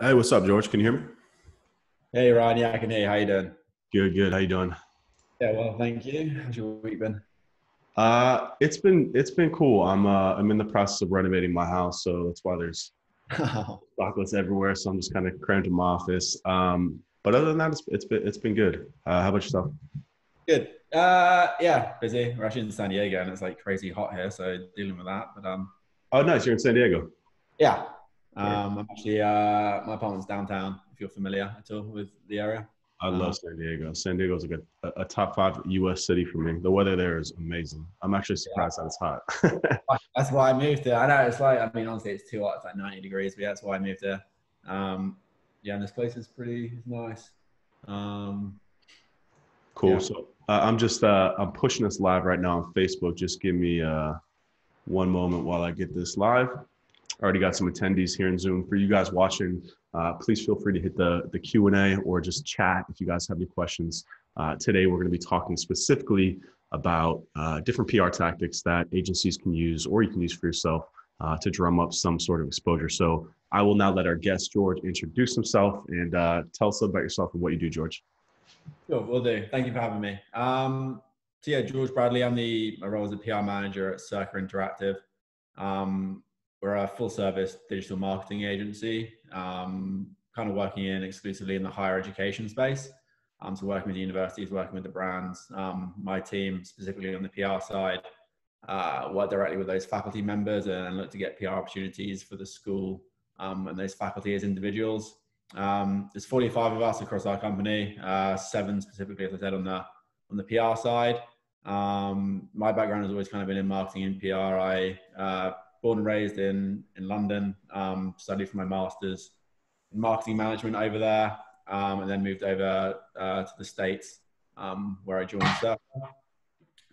Hey, what's up, George? Can you hear me? Hey, Ryan. Yeah, I can hear you. How you doing? Good, good. How you doing? Yeah, well, thank you. How's your week been? Uh, it's been it's been cool. I'm uh I'm in the process of renovating my house, so that's why there's chocolates everywhere. So I'm just kind of crammed in my office. Um, but other than that, it's it's been it's been good. Uh, how about yourself? Good. Uh, yeah, busy. We're actually in San Diego, and it's like crazy hot here, so dealing with that. But um, Oh, nice. You're in San Diego. yeah. Um, I'm actually uh, my apartment's downtown. If you're familiar at all with the area. I love San Diego. San Diego's like a, a top five U.S. city for me. The weather there is amazing. I'm actually surprised that it's hot. That's why I moved there. I know it's like, I mean, honestly, it's too hot. It's like 90 degrees, but that's why I moved there. Um, yeah, and this place is pretty nice. Um, Cool. Yeah. So uh, I'm just uh, I'm pushing this live right now on Facebook. Just give me uh, one moment while I get this live. Already got some attendees here in Zoom. For you guys watching, uh, please feel free to hit the the Q and A or just chat if you guys have any questions. Uh, today we're going to be talking specifically about uh, different PR tactics that agencies can use or you can use for yourself uh, to drum up some sort of exposure. So I will now let our guest George introduce himself and uh, tell us about yourself and what you do, George. Sure, will do. Thank you for having me. Um, so yeah, George Bradley. I'm the my role as a PR manager at Circa Interactive. Um, we're a full-service digital marketing agency, um, kind of working in exclusively in the higher education space. Um, so working with the universities, working with the brands. Um, my team, specifically on the PR side, uh, work directly with those faculty members and look to get PR opportunities for the school um, and those faculty as individuals. Um, there's 45 of us across our company, uh, seven specifically, as I said, on the on the PR side. Um, my background has always kind of been in marketing and PR. I uh, born and raised in in London, um, studied for my masters in marketing management over there, um, and then moved over uh, to the states um, where I joined Circa.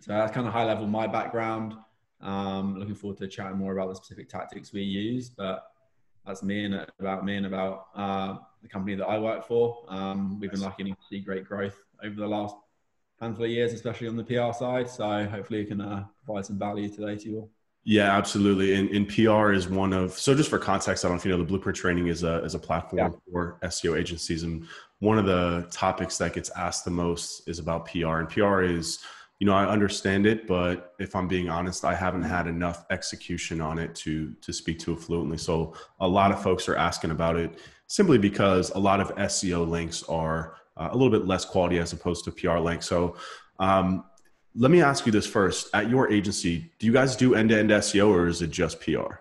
So that's kind of high level my background. Um, looking forward to chatting more about the specific tactics we use, but that's me and about me and about uh, the company that I work for. Um, we've been lucky enough to see great growth over the last handful of years, especially on the PR side. So hopefully, it can uh, provide some value today to you all. Yeah, absolutely. And, and PR is one of so just for context, I don't know if you know the Blueprint Training is a is a platform for SEO agencies, and one of the topics that gets asked the most is about PR. And PR is, you know, I understand it, but if I'm being honest, I haven't had enough execution on it to to speak to it fluently. So a lot of folks are asking about it simply because a lot of SEO links are uh, a little bit less quality as opposed to PR links. So um, let me ask you this first. At your agency, do you guys do end-to-end SEO or is it just PR?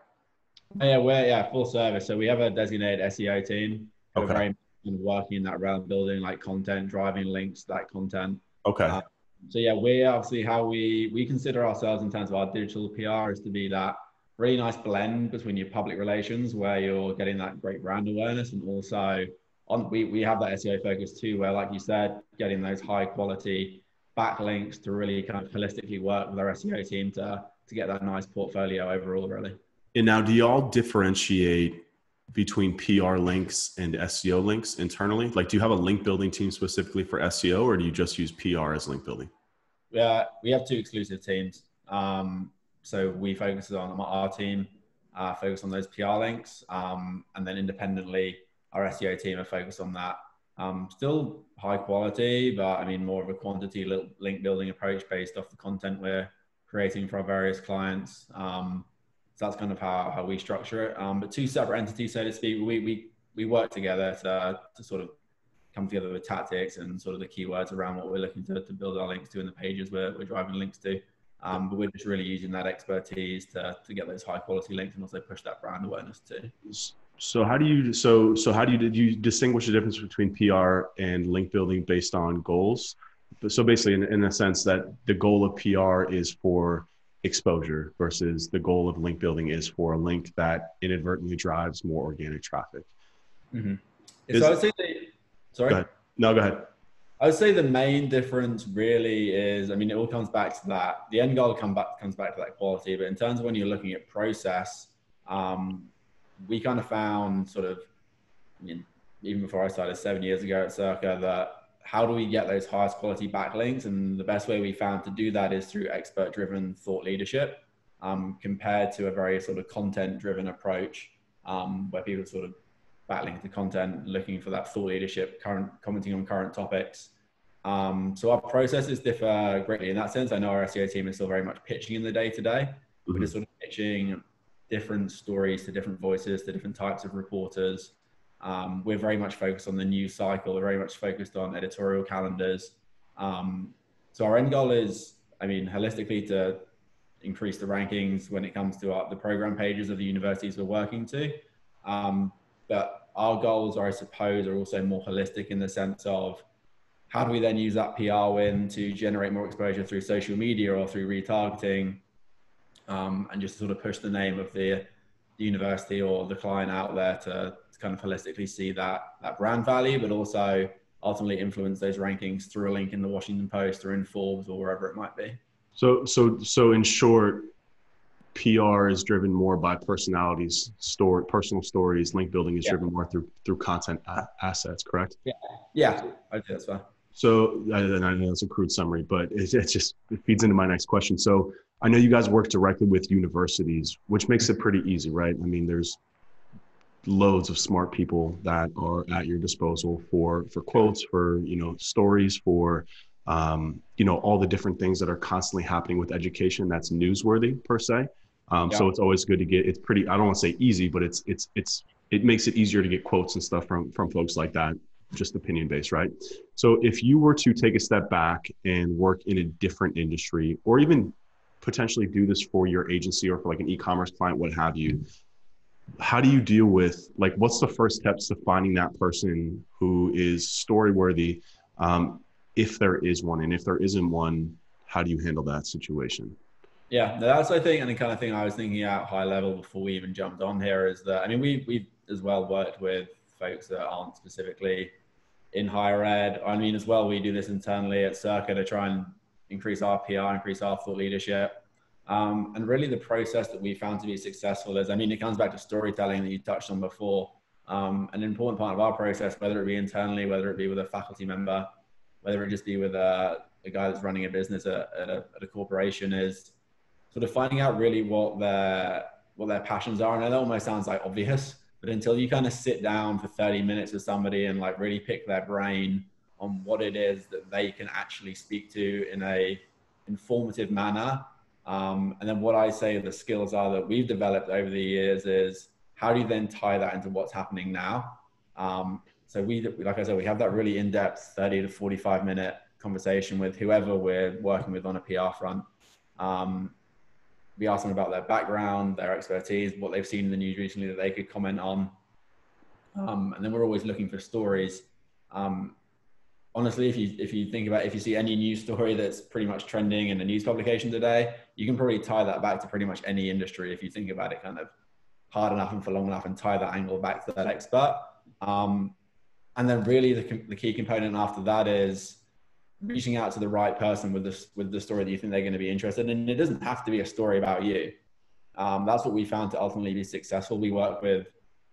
Yeah, we're yeah full service. So we have a designated SEO team. We're Okay. very much kind of working in that realm, building like content, driving links to that content. Okay. Uh, So yeah, we obviously how we we consider ourselves in terms of our digital PR is to be that really nice blend between your public relations where you're getting that great brand awareness and also on we, we have that SEO focus too where like you said getting those high quality backlinks to really kind of holistically work with our SEO team to to get that nice portfolio overall really. and now do y'all differentiate between PR links and SEO links internally? Like, do you have a link building team specifically for SEO or do you just use PR as link building? Yeah, we have two exclusive teams. Um, so we focus on our team, uh, focus on those PR links, um, and then independently, our SEO team are focused on that. Um, still high quality, but I mean more of a quantity link building approach based off the content we're creating for our various clients. Um, so that's kind of how, how we structure it. Um, but two separate entities, so to speak. We we we work together to to sort of come together with tactics and sort of the keywords around what we're looking to, to build our links to in the pages we're, we're driving links to. Um, but we're just really using that expertise to, to get those high quality links and also push that brand awareness too. So how do you so so how do you did you distinguish the difference between PR and link building based on goals? So basically, in, in the sense that the goal of PR is for exposure versus the goal of link building is for a link that inadvertently drives more organic traffic. Mm-hmm. Is- So I would say, the, sorry, Go. No, go ahead. I would say the main difference really is, I mean, it all comes back to that. The end goal come back, comes back to that quality, but in terms of when you're looking at process, um, we kind of found sort of, I mean, even before I started seven years ago at Circa, that how do we get those highest quality backlinks? And the best way we found to do that is through expert driven thought leadership, um, compared to a very sort of content driven approach, um, where people sort of battling the content, looking for that thought leadership, current commenting on current topics. Um, so our processes differ greatly in that sense. I know our SEO team is still very much pitching in the day to day. We're just sort of pitching different stories to different voices, to different types of reporters. Um, we're very much focused on the news cycle. We're very much focused on editorial calendars. Um, so our end goal is, I mean, holistically to increase the rankings when it comes to our, the program pages of the universities we're working to. Um, but our goals are, I suppose, are also more holistic in the sense of how do we then use that PR win to generate more exposure through social media or through retargeting um, and just sort of push the name of the, university or the client out there to, to, kind of holistically see that, that brand value, but also ultimately influence those rankings through a link in the Washington Post or in Forbes or wherever it might be. So, so, so in short, PR is driven more by personalities, story, personal stories. Link building is yeah. driven more through through content a- assets. Correct? Yeah, yeah, I think that's fine. So, and I know that's a crude summary, but it, it just it feeds into my next question. So, I know you guys work directly with universities, which makes it pretty easy, right? I mean, there's loads of smart people that are at your disposal for for quotes, for you know stories, for um, you know all the different things that are constantly happening with education that's newsworthy per se. Um, yeah. So it's always good to get. It's pretty. I don't want to say easy, but it's it's it's it makes it easier to get quotes and stuff from from folks like that just opinion based, right? So if you were to take a step back and work in a different industry or even potentially do this for your agency or for like an e-commerce client, what have you, how do you deal with like what's the first steps to finding that person who is story worthy um, if there is one and if there isn't one how do you handle that situation yeah that's i think and the kind of thing i was thinking at high level before we even jumped on here is that i mean we we've as well worked with folks that aren't specifically in higher ed. I mean, as well, we do this internally at Circa to try and increase our PR, increase our thought leadership. Um, and really, the process that we found to be successful is, I mean, it comes back to storytelling that you touched on before. Um, an important part of our process, whether it be internally, whether it be with a faculty member, whether it just be with a, a guy that's running a business at, at, a, at a corporation, is sort of finding out really what their what their passions are. And that almost sounds like obvious, but until you kind of sit down for 30 minutes with somebody and like really pick their brain on what it is that they can actually speak to in a informative manner. Um, and then what I say the skills are that we've developed over the years is how do you then tie that into what's happening now? Um, so we, like I said, we have that really in-depth 30 to 45 minute conversation with whoever we're working with on a PR front. Um, we ask them about their background, their expertise, what they've seen in the news recently that they could comment on. Um, and then we're always looking for stories. Um, honestly, if you if you think about if you see any news story that's pretty much trending in a news publication today, you can probably tie that back to pretty much any industry if you think about it kind of hard enough and for long enough and tie that angle back to that expert. Um, and then really the, the key component after that is reaching out to the right person with this with the story that you think they're going to be interested in. And it doesn't have to be a story about you. Um, that's what we found to ultimately be successful. We work with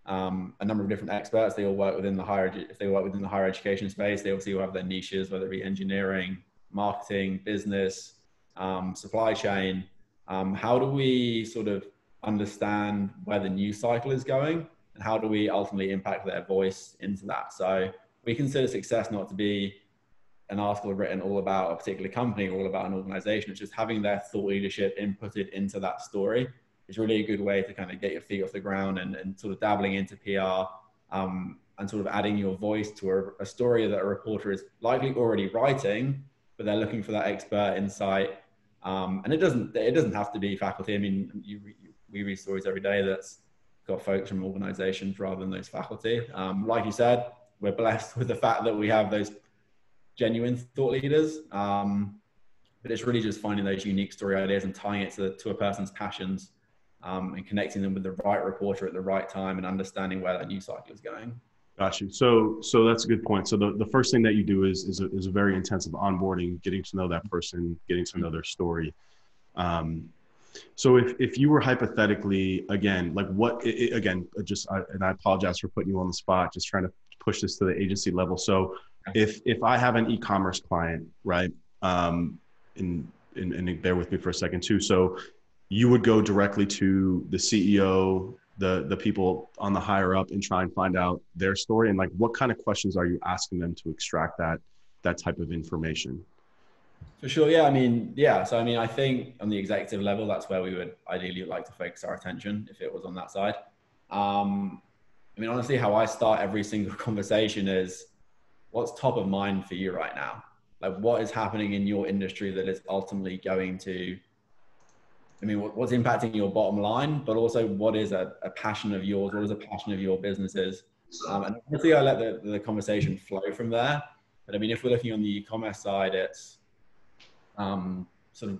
um, a number of different experts. They all work within the higher if they work within the higher education space. They obviously all have their niches, whether it be engineering, marketing, business, um, supply chain. Um, how do we sort of understand where the news cycle is going, and how do we ultimately impact their voice into that? So we consider success not to be an article written all about a particular company or all about an organization. It's just having their thought leadership inputted into that story is really a good way to kind of get your feet off the ground and, and sort of dabbling into PR um, and sort of adding your voice to a, a, story that a reporter is likely already writing, but they're looking for that expert insight. Um, and it doesn't it doesn't have to be faculty. I mean, you, you, we read stories every day that's got folks from organizations rather than those faculty. Um, like you said, we're blessed with the fact that we have those genuine thought leaders. Um, but it's really just finding those unique story ideas and tying it to, to a person's passions um, and connecting them with the right reporter at the right time and understanding where that news cycle is going. Got you. So, so that's a good point. So the, the first thing that you do is, is a, is a very intensive onboarding, getting to know that person, getting to know their story. Um, so if, if you were hypothetically, again, like what, it, again, just, I, and I apologize for putting you on the spot, just trying to push this to the agency level. So if if I have an e-commerce client, right, um, and, and and bear with me for a second too. So you would go directly to the CEO, the the people on the higher up and try and find out their story. And like what kind of questions are you asking them to extract that that type of information? For sure. Yeah i mean yeah. So i mean i think on the executive level that's where we would ideally like to focus our attention if it was on that side. Um, i mean honestly how i start every single conversation is what's top of mind for you right now like what is happening in your industry that is ultimately going to I mean, what's impacting your bottom line, but also what is a, a passion of yours? What is a passion of your businesses? Um, and obviously, I let the, the conversation flow from there. But I mean, if we're looking on the e-commerce side, it's um, sort of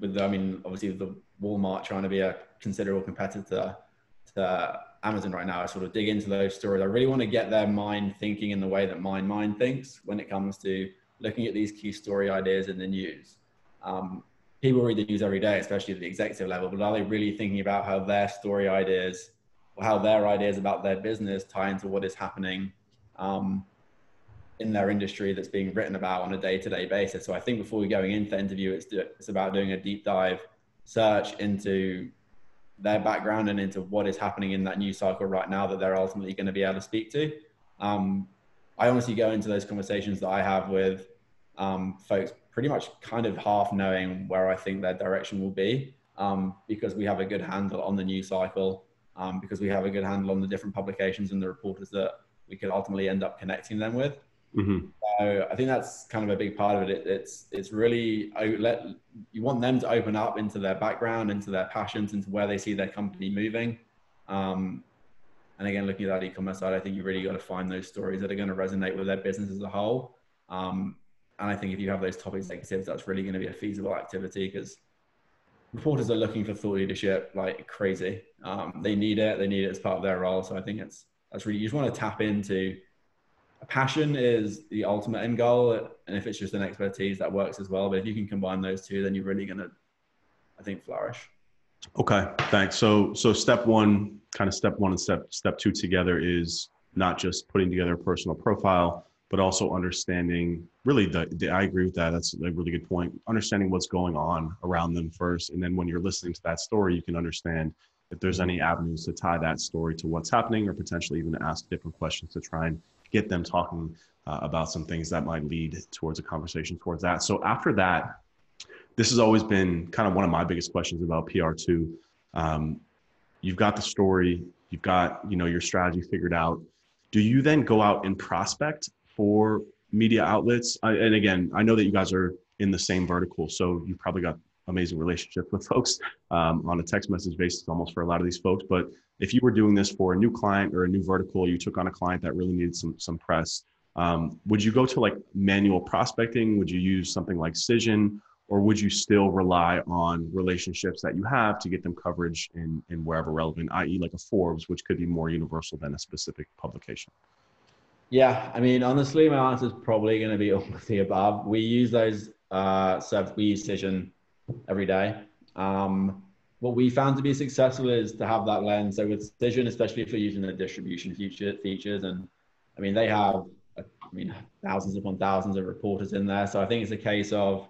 with, I mean, obviously the Walmart trying to be a considerable competitor to Amazon right now. I sort of dig into those stories. I really want to get their mind thinking in the way that my mind thinks when it comes to looking at these key story ideas in the news. Um, people read the news every day, especially at the executive level, but are they really thinking about how their story ideas or how their ideas about their business tie into what is happening um, in their industry that's being written about on a day-to-day basis? So I think before we're going into the interview, it's, it's about doing a deep dive search into their background and into what is happening in that news cycle right now that they're ultimately going to be able to speak to. Um, I honestly go into those conversations that I have with um, folks pretty much kind of half knowing where I think their direction will be um, because we have a good handle on the news cycle, um, because we have a good handle on the different publications and the reporters that we could ultimately end up connecting them with. Mm-hmm. So I think that's kind of a big part of it. it it's it's really let you want them to open up into their background, into their passions, into where they see their company moving. Um, and again, looking at that e-commerce side, I think you really got to find those stories that are going to resonate with their business as a whole. Um, and I think if you have those top executives, that's really going to be a feasible activity because reporters are looking for thought leadership like crazy. Um, they need it. They need it as part of their role. So I think it's that's really you just want to tap into. Passion is the ultimate end goal, and if it's just an expertise, that works as well. But if you can combine those two, then you're really going to, I think, flourish. Okay, thanks. So so step one, kind of step one and step step two together is not just putting together a personal profile but also understanding really the, the, I agree with that. That's a really good point. Understanding what's going on around them first. And then when you're listening to that story, you can understand if there's any avenues to tie that story to what's happening or potentially even ask different questions to try and get them talking uh, about some things that might lead towards a conversation towards that. So after that, this has always been kind of one of my biggest questions about PR too. Um, you've got the story, you've got, you know, your strategy figured out. Do you then go out and prospect for media outlets. I, and again, I know that you guys are in the same vertical, so you probably got amazing relationships with folks um, on a text message basis almost for a lot of these folks. But if you were doing this for a new client or a new vertical, you took on a client that really needed some some press. Um, would you go to like manual prospecting? Would you use something like Cision? Or would you still rely on relationships that you have to get them coverage in, in wherever relevant, i.e., like a Forbes, which could be more universal than a specific publication? Yeah, I mean, honestly, my answer is probably going to be all of the above. We use those uh, so we use Cision every day. Um, what we found to be successful is to have that lens. So with Cision, especially if you're using the distribution feature, features, and I mean, they have, I mean, thousands upon thousands of reporters in there. So I think it's a case of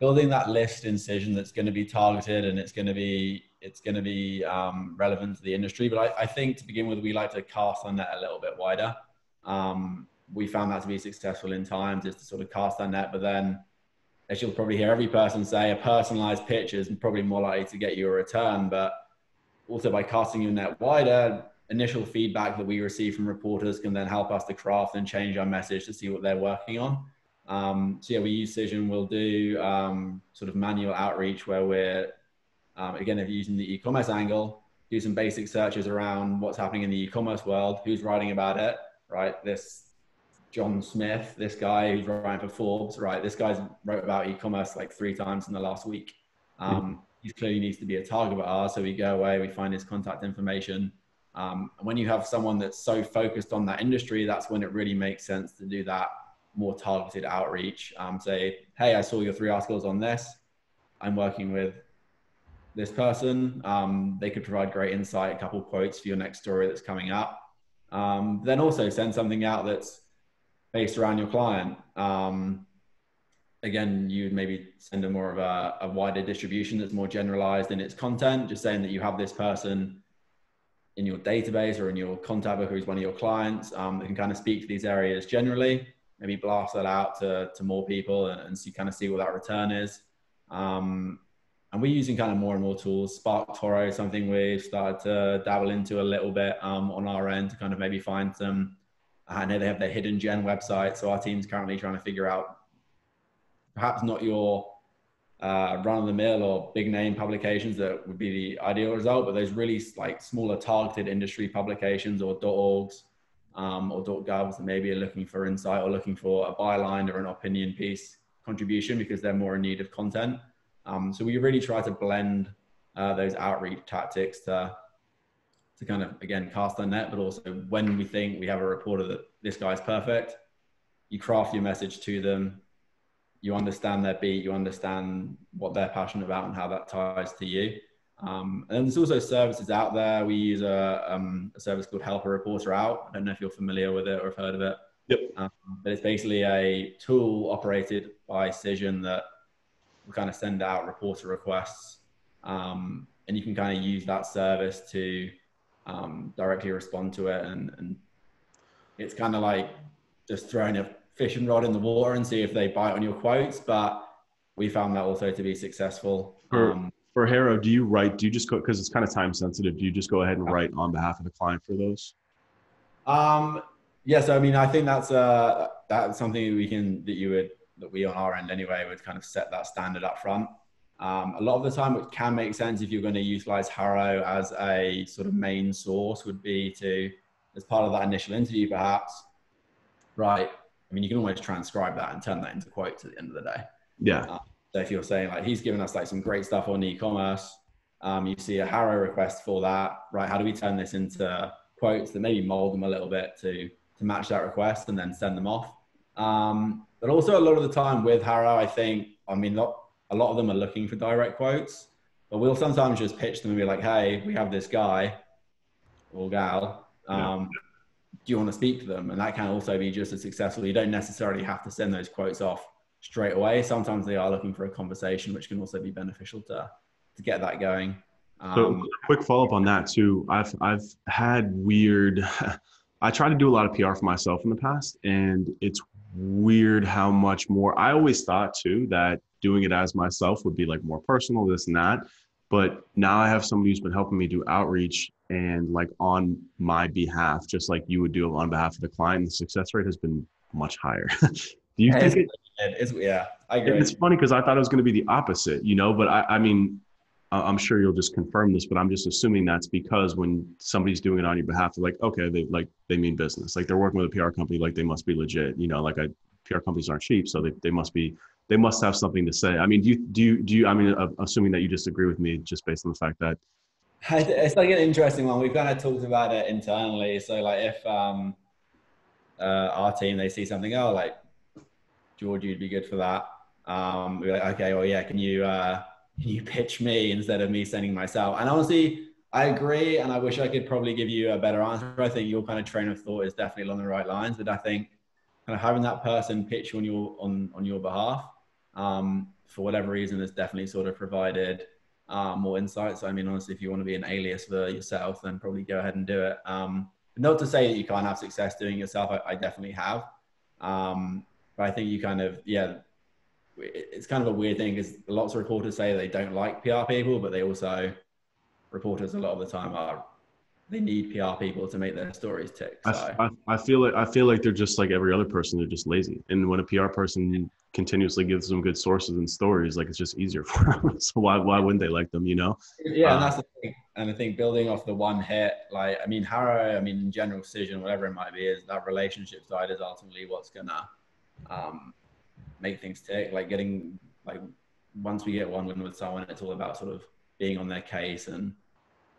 building that list in Cision that's going to be targeted and it's going to be it's going to be um, relevant to the industry. But I, I, think to begin with, we like to cast our net a little bit wider. Um, we found that to be successful in times is to sort of cast our net, but then as you'll probably hear every person say, a personalized pitch is probably more likely to get you a return. But also by casting your net wider, initial feedback that we receive from reporters can then help us to craft and change our message to see what they're working on. Um, so yeah, we use Cision. We'll do um, sort of manual outreach where we're um, again, if you're using the e-commerce angle, do some basic searches around what's happening in the e-commerce world, who's writing about it, right? This John Smith, this guy who's writing for Forbes, right? This guy's wrote about e-commerce like three times in the last week. Um, he clearly needs to be a target of ours. So we go away, we find his contact information. Um, and when you have someone that's so focused on that industry, that's when it really makes sense to do that more targeted outreach. Um, say, hey, I saw your three articles on this. I'm working with this person. Um, they could provide great insight, a couple quotes for your next story that's coming up. Um, then also send something out that's based around your client. Um, again, you'd maybe send a more of a, a wider distribution that's more generalized in its content, just saying that you have this person in your database or in your contact book who's one of your clients um, that can kind of speak to these areas generally, maybe blast that out to, to more people and, and see kind of see what that return is. Um, and we're using kind of more and more tools. SparkToro, something we've started to dabble into a little bit um, on our end to kind of maybe find some. I know they have their hidden gen website, so our team's currently trying to figure out perhaps not your uh, run of the mill or big name publications that would be the ideal result, but those really like smaller targeted industry publications or .orgs um, or .govs that maybe are looking for insight or looking for a byline or an opinion piece contribution because they're more in need of content. Um, so we really try to blend uh, those outreach tactics to to kind of again cast our net, but also when we think we have a reporter that this guy's perfect, you craft your message to them you understand their beat, you understand what they're passionate about and how that ties to you. Um, and there's also services out there. We use a, um, a, service called Help a Reporter Out. I don't know if you're familiar with it or have heard of it. Yep. Um, but it's basically a tool operated by Cision that will kind of send out reporter requests. Um, and you can kind of use that service to um, directly respond to it. And, and it's kind of like just throwing a fishing rod in the water and see if they bite on your quotes. But we found that also to be successful. For, um, for HARO, do you write? Do you just go because it's kind of time sensitive? Do you just go ahead and write on behalf of the client for those? Um, yes, I mean I think that's uh that's something we can that you would that we on our end anyway would kind of set that standard up front. Um, a lot of the time, it can make sense if you're going to utilize HARO as a sort of main source, would be to, as part of that initial interview, perhaps, right, I mean, you can almost transcribe that and turn that into quotes at the end of the day. Yeah. Uh, so if you're saying like he's given us like some great stuff on e-commerce, um, you see a HARO request for that, right? How do we turn this into quotes that maybe mold them a little bit to to match that request and then send them off? Um, but also a lot of the time with HARO, I think, I mean, not, a lot of them are looking for direct quotes, but we'll sometimes just pitch them and be like, hey, we have this guy or gal. Um, yeah do you want to speak to them? And that can also be just as successful. You don't necessarily have to send those quotes off straight away. Sometimes they are looking for a conversation, which can also be beneficial to to get that going. Um, so, quick follow up on that too. I've I've had weird. I try to do a lot of PR for myself in the past, and it's weird how much more. I always thought too that doing it as myself would be like more personal, this and that. But now I have somebody who's been helping me do outreach and like on my behalf, just like you would do on behalf of the client, the success rate has been much higher. do you think it, it's, yeah, I agree. It's funny because I thought it was going to be the opposite, you know, but I, I mean, I'm sure you'll just confirm this, but I'm just assuming that's because when somebody's doing it on your behalf, they're like, okay, they like they mean business. Like they're working with a PR company, like they must be legit. You know, like I, PR companies aren't cheap, so they, they must be they must have something to say. I mean, do you do you do you? I mean, assuming that you disagree with me, just based on the fact that it's like an interesting one. We've kind of talked about it internally. So like if um, uh, our team they see something, oh like George, you'd be good for that. Um, we're like, okay, well yeah, can you uh, can you pitch me instead of me sending myself? And honestly, I agree, and I wish I could probably give you a better answer. I think your kind of train of thought is definitely along the right lines, but I think kind of having that person pitch on your on on your behalf um, for whatever reason has definitely sort of provided uh, more insights. I mean, honestly, if you want to be an alias for yourself, then probably go ahead and do it. Um, not to say that you can't have success doing yourself. I, I definitely have. Um, but I think you kind of, yeah, it's kind of a weird thing because lots of reporters say they don't like PR people, but they also, reporters a lot of the time are they need PR people to make their stories tick. So. I, I, I, feel like I feel like they're just like every other person. They're just lazy. And when a PR person continuously gives them good sources and stories, like it's just easier for them. so why why wouldn't they like them? You know? Yeah, and uh, that's the thing. And I think building off the one hit, like I mean, HARO, I mean, in general decision, whatever it might be, is that relationship side is ultimately what's gonna um, make things tick. Like getting like once we get one win with someone, it's all about sort of being on their case and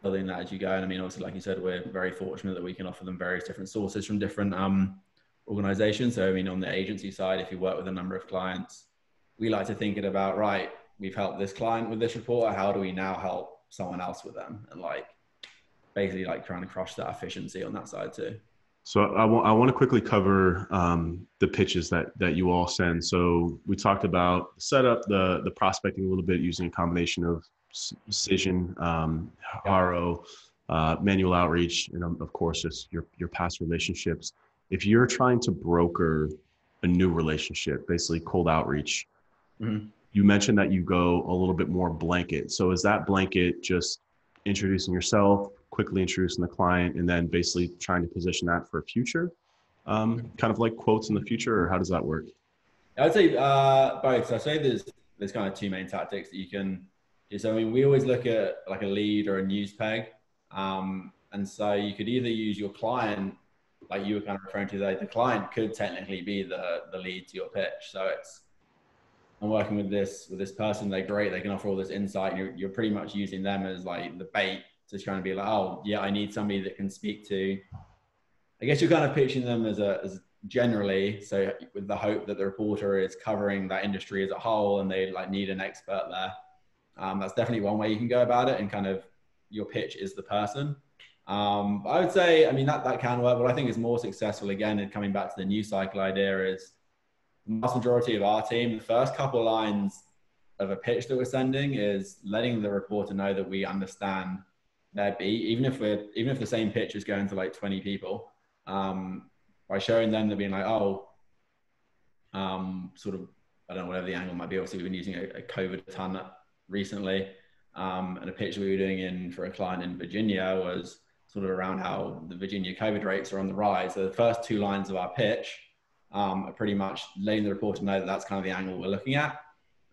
building that as you go. And I mean, obviously, like you said, we're very fortunate that we can offer them various different sources from different um, organizations. So, I mean, on the agency side, if you work with a number of clients, we like to think it about, right, we've helped this client with this report. How do we now help someone else with them? And like basically like trying to crush that efficiency on that side too. So I want I want to quickly cover um, the pitches that that you all send. So we talked about the setup, the the prospecting a little bit using a combination of Cision, um, HARO, uh, manual outreach, and um, of course just your your past relationships. If you're trying to broker a new relationship, basically cold outreach, mm-hmm. you mentioned that you go a little bit more blanket. So is that blanket just introducing yourself, quickly introducing the client and then basically trying to position that for future um, kind of like quotes in the future or how does that work i would say uh, both so i say there's there's kind of two main tactics that you can use i mean we always look at like a lead or a news peg um, and so you could either use your client like you were kind of referring to the, the client could technically be the the lead to your pitch so it's I'm working with this with this person. They're great. They can offer all this insight. You're, you're pretty much using them as like the bait to try and be like, oh yeah, I need somebody that can speak to. I guess you're kind of pitching them as a as generally, so with the hope that the reporter is covering that industry as a whole, and they like need an expert there. Um, that's definitely one way you can go about it, and kind of your pitch is the person. Um, I would say, I mean, that, that can work, but I think it's more successful again. And coming back to the new cycle idea is the vast majority of our team, the first couple lines of a pitch that we're sending is letting the reporter know that we understand their beat, even if we're even if the same pitch is going to like 20 people, um, by showing them they're being like, oh, um, sort of, I don't know, whatever the angle might be. Obviously, we've been using a, a COVID ton recently. Um, and a pitch we were doing in for a client in Virginia was sort of around how the Virginia COVID rates are on the rise. So the first two lines of our pitch um, are pretty much letting the reporter know that that's kind of the angle we're looking at.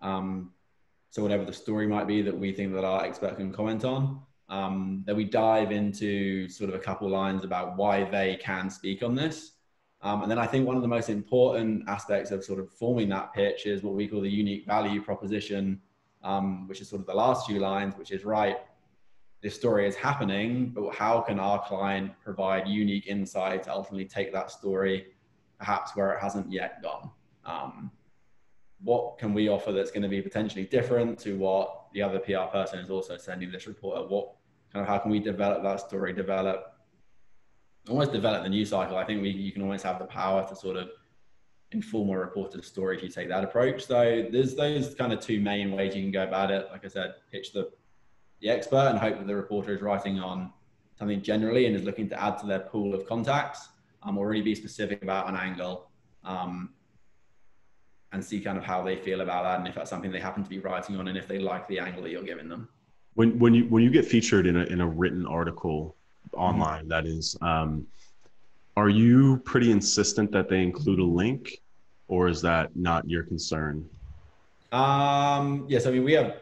Um, so whatever the story might be that we think that our expert can comment on, um, then we dive into sort of a couple lines about why they can speak on this. Um, and then I think one of the most important aspects of sort of forming that pitch is what we call the unique value proposition, um, which is sort of the last few lines, which is right, this story is happening, but how can our client provide unique insight to ultimately take that story perhaps where it hasn't yet gone. Um, what can we offer that's going to be potentially different to what the other PR person is also sending this reporter? What kind of how can we develop that story, develop almost develop the news cycle? I think we you can always have the power to sort of inform a reporter's story if you take that approach. So there's those kind of two main ways you can go about it. Like I said, pitch the the expert and hope that the reporter is writing on something generally and is looking to add to their pool of contacts um, or really be specific about an angle um, and see kind of how they feel about that and if that's something they happen to be writing on and if they like the angle that you're giving them. When, when you when you get featured in a in a written article online, mm-hmm. that is, um, are you pretty insistent that they include a link, or is that not your concern? Um, yes, I mean we have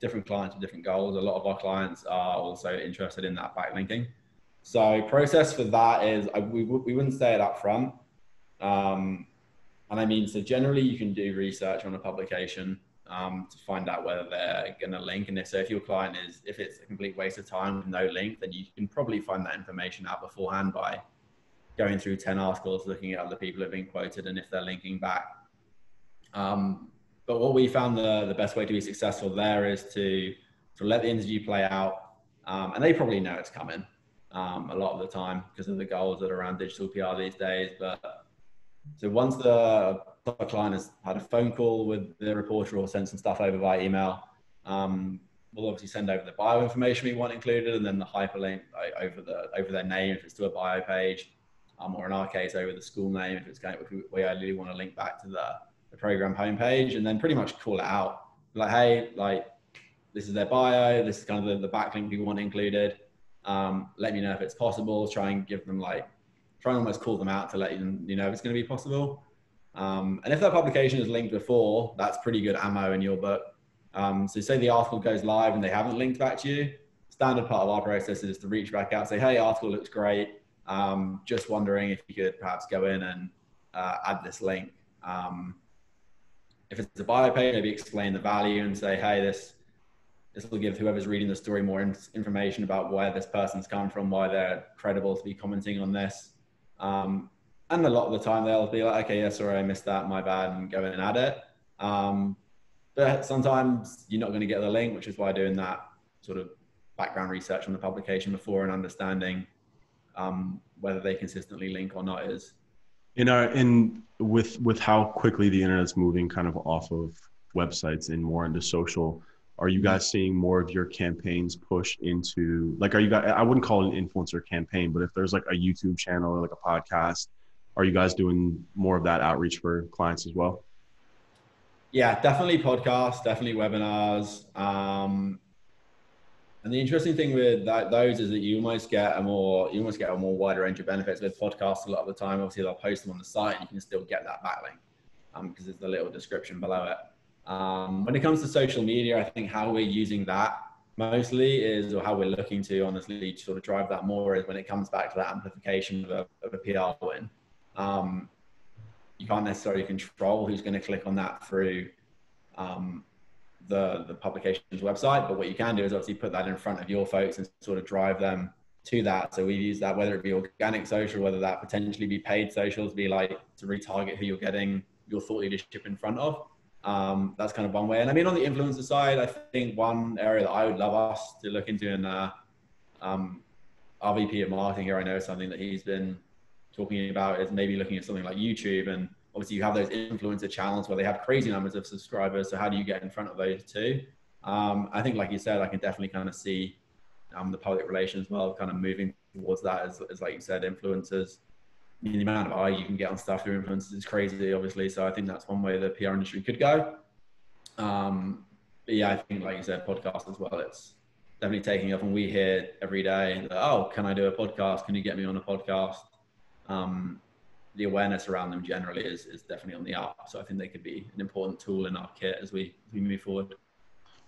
different clients with different goals. A lot of our clients are also interested in that backlinking. So process for that is I, we, we wouldn't say it up front. Um, and I mean, so generally you can do research on a publication um, to find out whether they're going to link. And if so, if your client is, if it's a complete waste of time with no link, then you can probably find that information out beforehand by going through 10 articles, looking at other people who have been quoted and if they're linking back. Um, but what we found the, the best way to be successful there is to, to let the interview play out. Um, and they probably know it's coming um, a lot of the time because of the goals that are around digital PR these days. But so once the client has had a phone call with the reporter or sent some stuff over via email, um, we'll obviously send over the bio information we want included and then the hyperlink over the over their name if it's to a bio page, um, or in our case over the school name if it's going if we, we ideally want to link back to the, the program homepage and then pretty much call it out like hey like this is their bio this is kind of the, the backlink we want included um, let me know if it's possible. Try and give them like, try and almost call them out to let you, you know if it's going to be possible. Um, and if that publication is linked before, that's pretty good ammo in your book. Um, so say the article goes live and they haven't linked back to you. Standard part of our process is to reach back out, say, hey, article looks great. Um, just wondering if you could perhaps go in and uh, add this link. Um, if it's a bio page, maybe explain the value and say, hey, this this will give whoever's reading the story more in- information about where this person's come from, why they're credible to be commenting on this. Um, and a lot of the time they'll be like, okay, yeah, sorry, I missed that, my bad, and go in and add it. Um, but sometimes you're not going to get the link, which is why doing that sort of background research on the publication before and understanding um, whether they consistently link or not is. In our in with with how quickly the internet's moving, kind of off of websites and more into social, are you guys seeing more of your campaigns push into like are you guys? I wouldn't call it an influencer campaign, but if there's like a YouTube channel or like a podcast, are you guys doing more of that outreach for clients as well? Yeah, definitely podcasts, definitely webinars. Um, and the interesting thing with that, those is that you almost get a more you almost get a more wider range of benefits with podcasts. A lot of the time, obviously, they'll post them on the site, and you can still get that backlink because um, there's a little description below it. Um, when it comes to social media, I think how we're using that mostly is, or how we're looking to honestly sort of drive that more is when it comes back to that amplification of a, of a PR win. Um, you can't necessarily control who's going to click on that through um, the, the publication's website. But what you can do is obviously put that in front of your folks and sort of drive them to that. So we've used that, whether it be organic social, whether that potentially be paid social to be like to retarget who you're getting your thought leadership in front of. Um, that's kind of one way. And I mean, on the influencer side, I think one area that I would love us to look into in uh, um, our VP of marketing here, I know something that he's been talking about is maybe looking at something like YouTube and obviously you have those influencer channels where they have crazy numbers of subscribers. So how do you get in front of those two? Um, I think, like you said, I can definitely kind of see um, the public relations world kind of moving towards that as, as like you said, influencers. I mean, the amount of eye you can get on stuff through influencers is crazy, obviously. So I think that's one way the PR industry could go. Um, but yeah, I think, like you said, podcast as well. It's definitely taking off, and we hear every day, "Oh, can I do a podcast? Can you get me on a podcast?" Um, the awareness around them generally is, is definitely on the up. So I think they could be an important tool in our kit as we, as we move forward.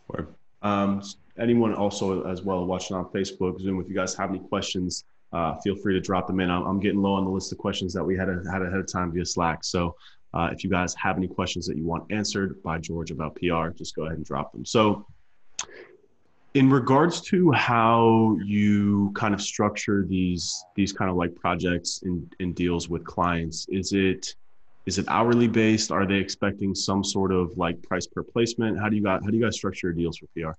Or um, anyone also as well watching on Facebook, Zoom, if you guys have any questions, uh, feel free to drop them in. I'm, I'm, getting low on the list of questions that we had, had ahead of time via Slack. So uh, if you guys have any questions that you want answered by George about PR, just go ahead and drop them. So in regards to how you kind of structure these these kind of like projects and, and deals with clients is it is it hourly based? Are they expecting some sort of like price per placement? How do you got how do you guys structure your deals for pr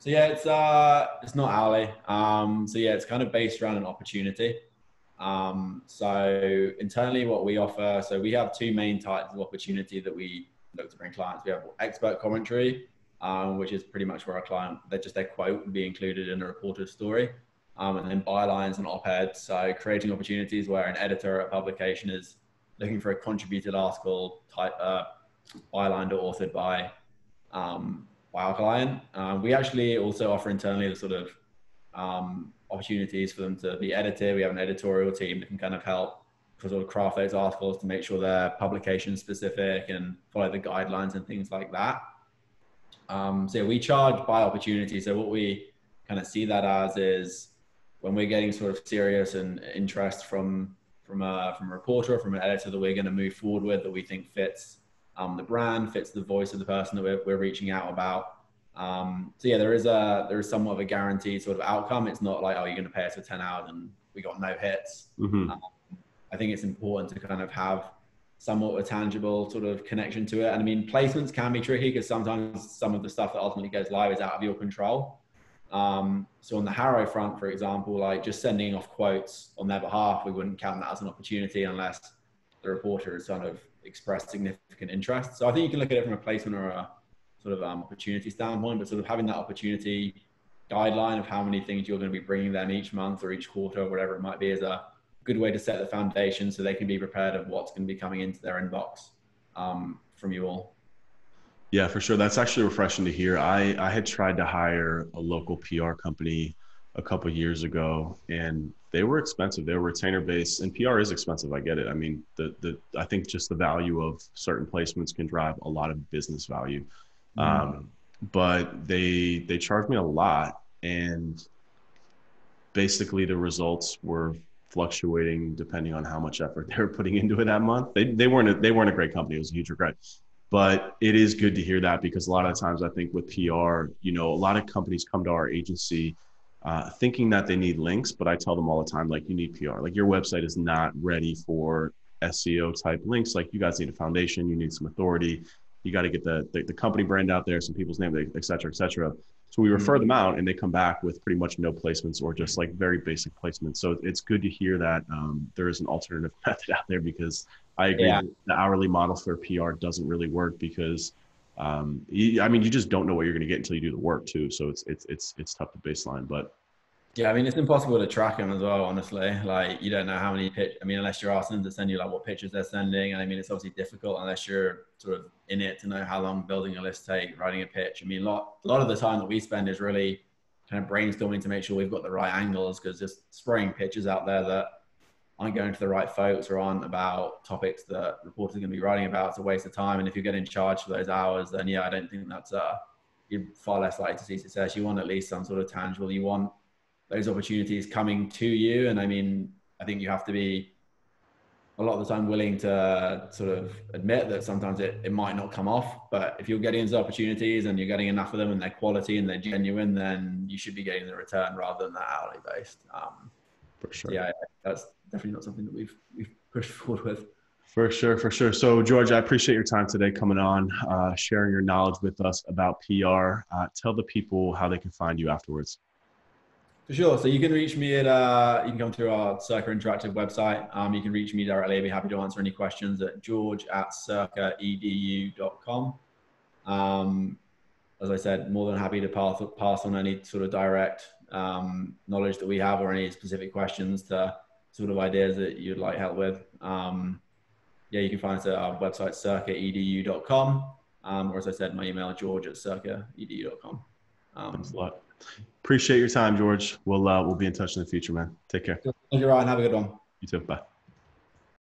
so yeah it's uh it's not hourly. Um so yeah it's kind of based around an opportunity. Um so internally what we offer so we have two main types of opportunity that we look to bring clients. We have expert commentary um, which is pretty much where our client, they just their quote would be included in a reporter's story. Um, and then bylines and op-eds. So creating opportunities where an editor at a publication is looking for a contributed article type uh, bylined or authored by um, by our client. Uh, we actually also offer internally the sort of um, opportunities for them to be edited. We have an editorial team that can kind of help sort of craft those articles to make sure they're publication specific and follow the guidelines and things like that. Um, so we charge by opportunity. So what we kind of see that as is when we're getting sort of serious and interest from from a from a reporter or from an editor that we're going to move forward with that we think fits um, the brand, fits the voice of the person that we're, we're reaching out about. Um, so yeah, there is a there is somewhat of a guaranteed sort of outcome. It's not like oh you're going to pay us for ten hours and we got no hits. Mm-hmm. Um, I think it's important to kind of have somewhat a tangible sort of connection to it. And I mean, placements can be tricky because sometimes some of the stuff that ultimately goes live is out of your control. Um, so on the HARO front, for example, like just sending off quotes on their behalf, we wouldn't count that as an opportunity unless the reporter has kind of expressed significant interest. So I think you can look at it from a placement or a sort of um, opportunity standpoint, but sort of having that opportunity guideline of how many things you're going to be bringing them each month or each quarter or whatever it might be is a good way to set the foundation so they can be prepared of what's going to be coming into their inbox um, from you all. Yeah, for sure. That's actually refreshing to hear. I, I had tried to hire a local PR company a couple years ago and they were expensive. They were retainer based and PR is expensive. I get it. I mean, the, the, I think just the value of certain placements can drive a lot of business value. Mm. Um, but they, they charged me a lot and basically the results were fluctuating depending on how much effort they were putting into it that month. They, they weren't a, they weren't a great company. It was a huge regret. But it is good to hear that because a lot of times I think with PR, you know, a lot of companies come to our agency uh, thinking that they need links, but I tell them all the time, like you need PR. Like your website is not ready for SEO type links. Like you guys need a foundation, you need some authority, you got to get the, the, the company brand out there, some people's name, et cetera, et cetera. So we refer them out, and they come back with pretty much no placements or just like very basic placements. So it's good to hear that um, there is an alternative method out there because I agree Yeah. the hourly model for PR doesn't really work because um, you, I mean you just don't know what you're going to get until you do the work too. So it's it's it's it's tough to baseline, but Yeah, I mean it's impossible to track them as well. Honestly, like you don't know how many pitch. I mean, unless you're asking them to send you like what pictures they're sending, and I mean it's obviously difficult unless you're sort of in it to know how long building a list take, writing a pitch. I mean, a lot a lot of the time that we spend is really kind of brainstorming to make sure we've got the right angles because just spraying pitches out there that aren't going to the right folks or aren't about topics that reporters are going to be writing about. It's a waste of time. And if you're getting charged for those hours, then yeah, I don't think that's uh, you're far less likely to see success. You want at least some sort of tangible. You want those opportunities coming to you. And I mean, I think you have to be a lot of the time willing to sort of admit that sometimes it, it might not come off. But if you're getting those opportunities and you're getting enough of them and they're quality and they're genuine, then you should be getting the return rather than that hourly based. Um, for sure. yeah, that's definitely not something that we've we've pushed forward with. For sure, for sure. So, George, I appreciate your time today coming on, uh, sharing your knowledge with us about PR. Uh, tell the people how they can find you afterwards. For sure. So you can reach me at uh, you can come through our Circa Interactive website. Um, you can reach me directly. I'd be happy to answer any questions at george at circaedu.com. Um, as I said, more than happy to pass, pass on any sort of direct um, knowledge that we have or any specific questions to sort of ideas that you'd like help with. Um, yeah, you can find us at our website, circaedu.com. Um, or as I said, my email, george at circaedu.com. Um, Thanks a lot. Appreciate your time, George. We'll uh, we'll be in touch in the future, man. Take care. Thank you, Ryan. Have a good one. You too. Bye.